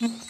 Mm-hmm.